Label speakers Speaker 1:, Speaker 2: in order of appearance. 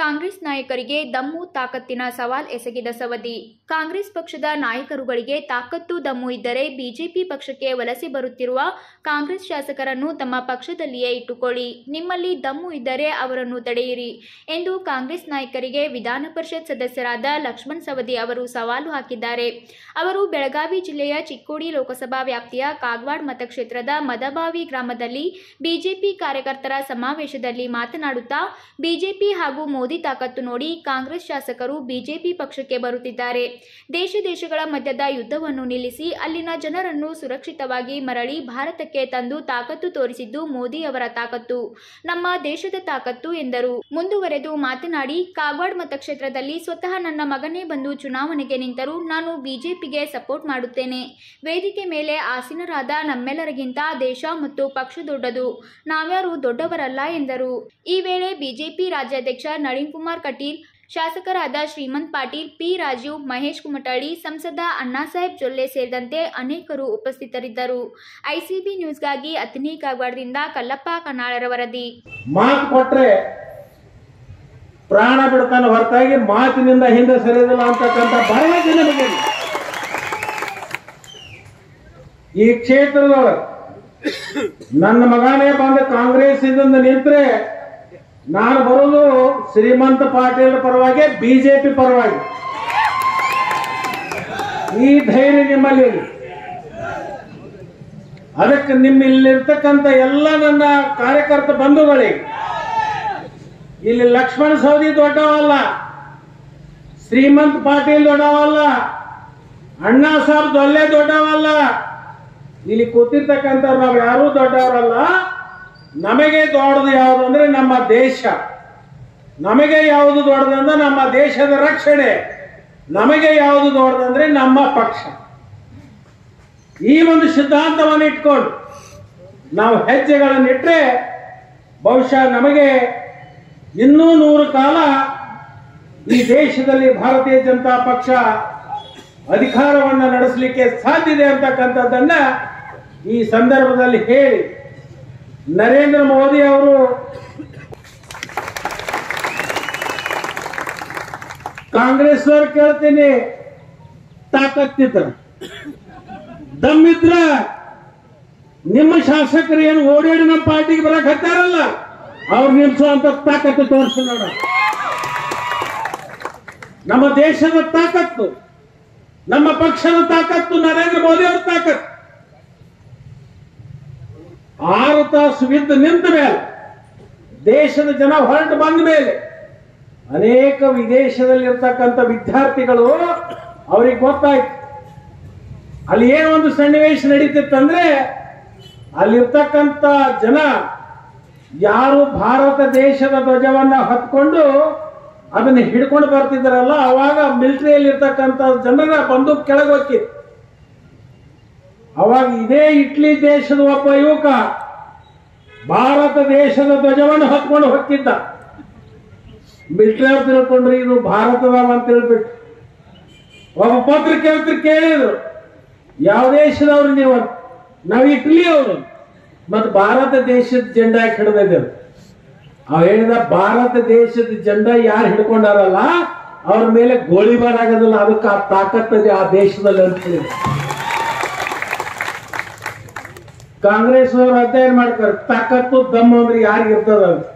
Speaker 1: ಕಾಂಗ್ರೆಸ್ ನಾಯಕರಿಗೆ ದಮ್ಮು, ತಾಕತ್ತಿನ ಸವಾಲ್ ಎಸಗಿದ ಸವದಿ. ಕಾಂಗ್ರೆಸ್ ಪಕ್ಷದ ನಾಯಕರುಗಳಿಗೆ ತಾಕತ್ತು, ದಮ್ಮು ಇದ್ದರೆ ಬಿಜೆಪಿ ಪಕ್ಷಕ್ಕೆ ವಲಸೆ ಬರುತ್ತಿರುವ ಕಾಂಗ್ರೆಸ್ ಶಾಸಕರನ್ನು ತಮ್ಮ ಪಕ್ಷದಲ್ಲಿಯೇ ಇಟ್ಟುಕೊಳ್ಳಿ. ನಿಮ್ಮಲ್ಲಿ ದಮ್ಮು ಇದ್ದರೆ ಅವರನ್ನು ತಡೆಯಿರಿ ಎಂದು ಕಾಂಗ್ರೆಸ್ ನಾಯಕರಿಗೆ ವಿಧಾನ ಪರಿಷತ್ ಸದಸ್ಯರಾದ ಲಕ್ಷ್ಮಣ್ ಸವದಿ ಅವರು ಸವಾಲು ಹಾಕಿದ್ದಾರೆ. ಅವರು ಬೆಳಗಾವಿ ಜಿಲ್ಲೆಯ ಚಿಕ್ಕೋಡಿ ಲೋಕಸಭಾ ವ್ಯಾಪ್ತಿಯ ಕಾಗವಾಡ್ ಮತಕ್ಷೇತ್ರದ ಮದಬಾವಿ ಗ್ರಾಮದಲ್ಲಿ ಬಿಜೆಪಿ ಕಾರ್ಯಕರ್ತರ ಸಮಾವೇಶದಲ್ಲಿ ಮಾತನಾಡುತ್ತಾ, ಬಿಜೆಪಿ ಹಾಗೂ ಮೋದಿ ತಾಕತ್ತು ನೋಡಿ ಕಾಂಗ್ರೆಸ್ ಶಾಸಕರು ಬಿಜೆಪಿ ಪಕ್ಷಕ್ಕೆ ಬರುತ್ತಿದ್ದಾರೆ. ದೇಶ ದೇಶಗಳ ಮಧ್ಯದ ಯುದ್ಧವನ್ನು ನಿಲ್ಲಿಸಿ ಅಲ್ಲಿನ ಜನರನ್ನು ಸುರಕ್ಷಿತವಾಗಿ ಮರಳಿ ಭಾರತಕ್ಕೆ ತಂದು ತಾಕತ್ತು ತೋರಿಸಿದ್ದು ಮೋದಿ ಅವರ ತಾಕತ್ತು. ನಮ್ಮ ದೇಶದ ತಾಕತ್ತು ಎಂದರು. ಮುಂದುವರೆದು ಮಾತನಾಡಿ ಕಾಗವಾಡ್ ಮತಕ್ಷೇತ್ರದಲ್ಲಿ ಸ್ವತಃ ನನ್ನ ಮಗನೇ ಬಂದು ಚುನಾವಣೆಗೆ ನಿಂತರೂ ನಾನು ಬಿಜೆಪಿಗೆ ಸಪೋರ್ಟ್ ಮಾಡುತ್ತೇನೆ. ವೇದಿಕೆ ಮೇಲೆ ಆಸೀನರಾದ ನಮ್ಮೆಲ್ಲರಿಗಿಂತ ದೇಶ ಮತ್ತು ಪಕ್ಷ ದೊಡ್ಡದು. ನಾವ್ಯಾರು ದೊಡ್ಡವರಲ್ಲ ಎಂದರು. ಈ ವೇಳೆ ಬಿಜೆಪಿ ರಾಜ್ಯಾಧ್ಯಕ್ಷ ನಳಿನ್ ಕುಮಾರ್ ಕಟೀಲ್, ಶಾಸಕರಾದ ಶ್ರೀಮಂತ್ ಪಾಟೀಲ್, ಪಿ ರಾಜೀವ್, ಮಹೇಶ್ ಕುಮಟಳ್ಳಿ, ಸಂಸದ ಅಣ್ಣಾಸಾಹೇಬ್ ಜೊಲ್ಲೆ ಸೇರಿದಂತೆ ಅನೇಕರು ಉಪಸ್ಥಿತರಿದ್ದರು. ಐಸಿಬಿ ನ್ಯೂಸ್ಗಾಗಿ ಅತಿನಿ ಕಾಗವಾಡದಿಂದ ಕಲ್ಲಪ್ಪ ಕನ್ನಾಳರ ವರದಿ.
Speaker 2: ಮಾತು ಕೊಟ್ರೆ ಪ್ರಾಣ ಬಿಡ್ತಾನೆ ಹೊರತಾಗಿ ಮಾತಿನಿಂದ ಹಿಂದೆ ಸರಿಯೋದಿಲ್ಲ ಅಂತಕ್ಕಂಥ ಭರವಸೆ ನಮಗೆ ಈ ಕ್ಷೇತ್ರದೊಳಗೆ ನನ್ನ ಮಗನೇ ಬಂದ ಕಾಂಗ್ರೆಸ್ ನಿಂತ್ರೆ ನಾನು ಬರೋದು ಶ್ರೀಮಂತ ಪಾಟೀಲ್ ಪರವಾಗಿ, ಬಿಜೆಪಿ ಪರವಾಗಿ. ಈ ಧೈರ್ಯ ನಿಮ್ಮಲ್ಲಿ ಅದಕ್ಕೆ ನಿಮ್ಮ ಇಲ್ಲಿರ್ತಕ್ಕಂಥ ಎಲ್ಲ ನನ್ನ ಕಾರ್ಯಕರ್ತ ಬಂಧುಗಳಿಗೆ, ಇಲ್ಲಿ ಲಕ್ಷ್ಮಣ ಸವದಿ ದೊಡ್ಡವಲ್ಲ, ಶ್ರೀಮಂತ್ ಪಾಟೀಲ್ ದೊಡ್ಡವಲ್ಲ, ಅಣ್ಣಾ ಸಾಬ್ ದೊಲ್ಲೆ ದೊಡ್ಡವಲ್ಲ, ಇಲ್ಲಿ ಕೂತಿರ್ತಕ್ಕಂಥವ್ರು ನಾವು ಯಾರೂ ದೊಡ್ಡವರಲ್ಲ, ನಮಗೆ ದೊಡ್ಡದು ಯಾವುದು ಅಂದ್ರೆ ನಮ್ಮ ದೇಶ. ನಮಗೆ ಯಾವುದು ದೊಡ್ಡದಂದ್ರೆ ನಮ್ಮ ದೇಶದ ರಕ್ಷಣೆ. ನಮಗೆ ಯಾವುದು ದೊಡ್ಡದಂದ್ರೆ ನಮ್ಮ ಪಕ್ಷ. ಈ ಒಂದು ಸಿದ್ಧಾಂತವನ್ನು ಇಟ್ಕೊಂಡು ನಾವು ಹೆಜ್ಜೆಗಳನ್ನು ಇಟ್ಟರೆ ಬಹುಶಃ ನಮಗೆ ಇನ್ನೂ ನೂರು ಕಾಲ ಈ ದೇಶದಲ್ಲಿ ಭಾರತೀಯ ಜನತಾ ಪಕ್ಷ ಅಧಿಕಾರವನ್ನು ನಡೆಸಲಿಕ್ಕೆ ಸಾಧ್ಯ ಇದೆ ಅಂತಕ್ಕಂಥದ್ದನ್ನ ಈ ಸಂದರ್ಭದಲ್ಲಿ ಹೇಳಿ. ನರೇಂದ್ರ ಮೋದಿ ಅವರು ಕಾಂಗ್ರೆಸ್ ಅವ್ರ ಕೇಳ್ತೀನಿ. ತಾಕತ್ತಿದ್ರ. ದಮ್ಮಿದ್ರ ನಿಮ್ಮ ಶಾಸಕರು ಏನು ಓಡಾಡಿ ನಮ್ಮ ಪಾರ್ಟಿಗೆ ಬರಕ್ ಹತ್ತಾರಲ್ಲ? ಅವ್ರು ನಿಲ್ಸುವಂತ ತಾಕತ್ತು ತೋರಿಸ ನೋಡ. ನಮ್ಮ ದೇಶದ ತಾಕತ್ತು, ನಮ್ಮ ಪಕ್ಷದ ತಾಕತ್ತು, ನರೇಂದ್ರ ಮೋದಿ ಅವ್ರ ತಾಕತ್ತು. ಆರು ತಾಸು ಬಿದ್ದು ನಿಂತ ಮೇಲೆ ದೇಶದ ಜನ ಹೊರಟು ಬಂದ ಮೇಲೆ ಅನೇಕ ವಿದೇಶದಲ್ಲಿರ್ತಕ್ಕಂಥ ವಿದ್ಯಾರ್ಥಿಗಳು ಅವ್ರಿಗೆ ಗೊತ್ತಾಯ್ತು. ಅಲ್ಲಿ ಏನೊಂದು ಸನ್ನಿವೇಶ ನಡೀತಿತ್ತಂದ್ರೆ ಅಲ್ಲಿರ್ತಕ್ಕಂಥ ಜನ ಯಾರು ಭಾರತ ದೇಶದ ಧ್ವಜವನ್ನ ಹತ್ಕೊಂಡು ಅದನ್ನ ಹಿಡ್ಕೊಂಡು ಬರ್ತಿದ್ರಲ್ಲ ಅವಾಗ ಮಿಲಿಟರಿಯಲ್ಲಿ ಇರ್ತಕ್ಕಂಥ ಜನರ ಬಂದೂಕ್ ಕೆಳಗೆ ಹೋಗಿತ್ತು ಅವಾಗ ಇದೇ ಇಟ್ಲಿ ದೇಶದ ಒಬ್ಬ ಯುವಕ ಭಾರತ ದೇಶದ ಧ್ವಜವನ್ನು ಹತ್ಕೊಂಡು ಹೋಗ್ತಿದ್ದ. ಮಿಲಿಟರಿ ತಿಳ್ಕೊಂಡ್ರಿ ಇದು ಭಾರತದ ಅಂತ ಹೇಳ್ಬಿಟ್ಟು. ಒಬ್ಬ ಪತ್ರಿಕೆ ಕೇಳಿದ್ರು. ಯಾವ ದೇಶದವ್ರು ನೀವು ನಾವು ಇಟ್ಲಿ ಅವರು. ಮತ್ತು ಭಾರತ ದೇಶದ ಜೆಂಡಾ ಹಿಡಿದಿದ್ದೇವೆ ಅವ ಹೇಳಿದ ಭಾರತ ದೇಶದ ಜೆಂಡಾ ಯಾರು ಹಿಡ್ಕೊಂಡಾರಲ್ಲ, ಅವ್ರ ಮೇಲೆ ಗೋಳಿಬಾರ್ ಆಗೋದಿಲ್ಲ, ಅದಕ್ಕೆ ಆ ತಾಕತ್ತದೆ ಆ ದೇಶದಲ್ಲಿ ಅಂತ ಹೇಳಿದ್ರು. ಕಾಂಗ್ರೆಸ್ ಅವರು ಅಧ್ಯಯನ ಮಾಡ್ತಾರೆ. ತಾಕತ್ತು ದಮ್ಮ ಅಂದ್ರೆ ಯಾರಿಗಿರ್ತದ ಅಂತ